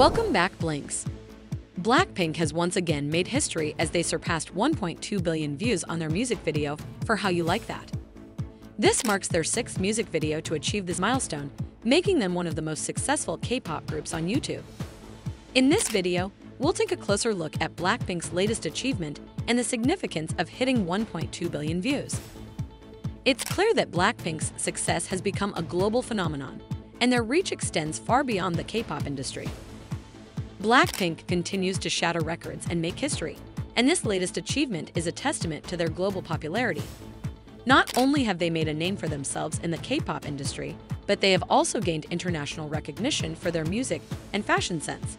Welcome back, Blinks. Blackpink has once again made history as they surpassed 1.2 billion views on their music video for How You Like That. This marks their sixth music video to achieve this milestone, making them one of the most successful K-pop groups on YouTube. In this video, we'll take a closer look at Blackpink's latest achievement and the significance of hitting 1.2 billion views. It's clear that Blackpink's success has become a global phenomenon, and their reach extends far beyond the K-pop industry. Blackpink continues to shatter records and make history, and this latest achievement is a testament to their global popularity. Not only have they made a name for themselves in the K-pop industry, but they have also gained international recognition for their music and fashion sense.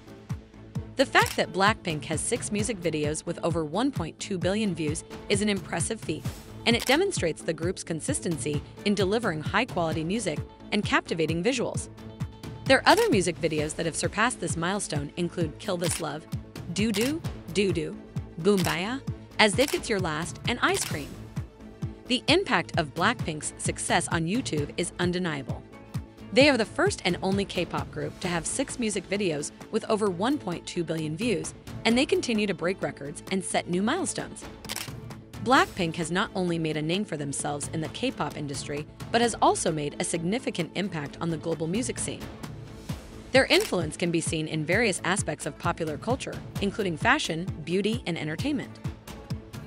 The fact that Blackpink has six music videos with over 1.2 billion views is an impressive feat, and it demonstrates the group's consistency in delivering high-quality music and captivating visuals. Their other music videos that have surpassed this milestone include Kill This Love, Doo Doo, Doo Doo, Boombayah, As If It's Your Last, and Ice Cream. The impact of Blackpink's success on YouTube is undeniable. They are the first and only K-pop group to have six music videos with over 1.2 billion views, and they continue to break records and set new milestones. Blackpink has not only made a name for themselves in the K-pop industry, but has also made a significant impact on the global music scene. Their influence can be seen in various aspects of popular culture, including fashion, beauty, and entertainment.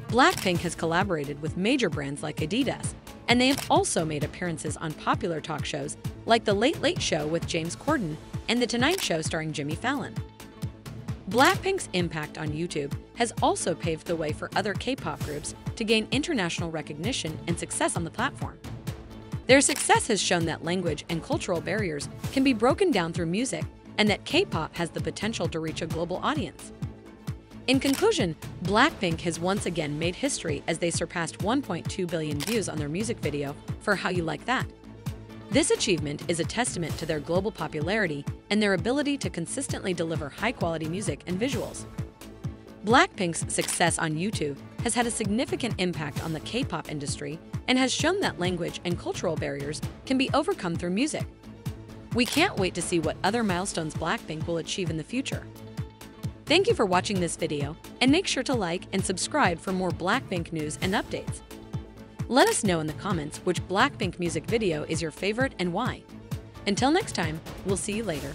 Blackpink has collaborated with major brands like Adidas, and they have also made appearances on popular talk shows like The Late Late Show with James Corden and The Tonight Show starring Jimmy Fallon. Blackpink's impact on YouTube has also paved the way for other K-pop groups to gain international recognition and success on the platform. Their success has shown that language and cultural barriers can be broken down through music and that K-pop has the potential to reach a global audience. In conclusion, Blackpink has once again made history as they surpassed 1.2 billion views on their music video for How You Like That. This achievement is a testament to their global popularity and their ability to consistently deliver high-quality music and visuals. Blackpink's success on YouTube has had a significant impact on the K-pop industry and has shown that language and cultural barriers can be overcome through music. We can't wait to see what other milestones Blackpink will achieve in the future. Thank you for watching this video, and make sure to like and subscribe for more Blackpink news and updates. Let us know in the comments which Blackpink music video is your favorite and why. Until next time, we'll see you later.